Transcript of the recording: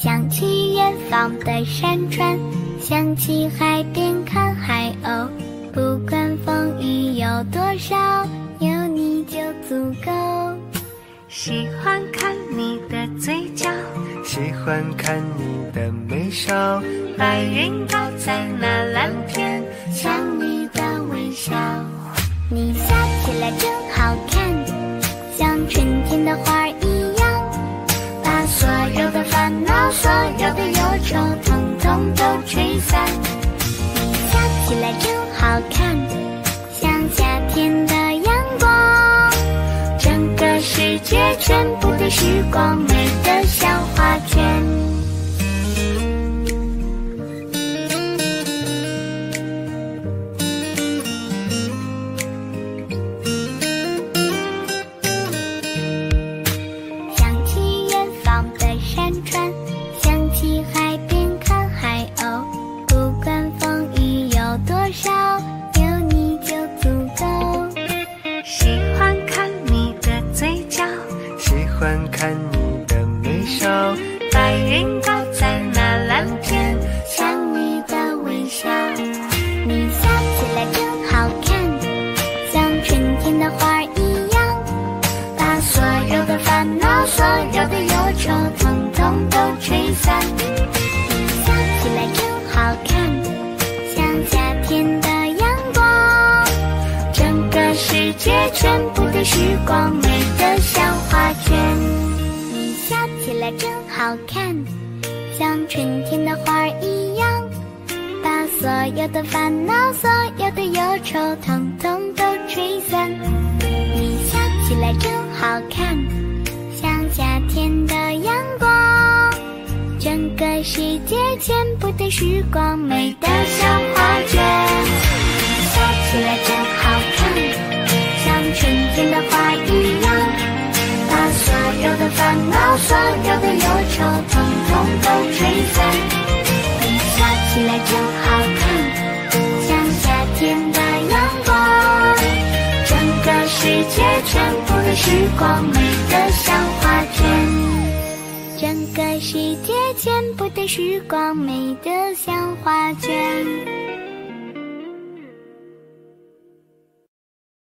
想起远方的山川，想起海边看海鸥。不管风雨有多少，有你就足够。喜欢看你的嘴角，喜欢看你的眉梢。白云高在那蓝天，所有的忧愁，统统都吹散。你笑起来真好看，像夏天的阳光，整个世界全部的时光，美得像画卷。欢看你的眉梢。白云高在那蓝天，像你的微笑。你笑起来真好看，像春天的花儿一样，把所有的烦恼、所有的忧愁，统统都吹散。你笑起来真好看，像夏天的阳光，整个世界全部的时光，真好看，像春天的花儿一样，把所有的烦恼、所有的忧愁，统统都吹散。你笑起来真好看，像夏天的阳光，整个世界全部的时光，美得像画卷。你笑起来真把、所有的忧愁，统统都吹散。你笑起来真好看，像夏天的阳光，整个世界全部的时光，美得像画卷。整个世界全部的时光，美得像画卷。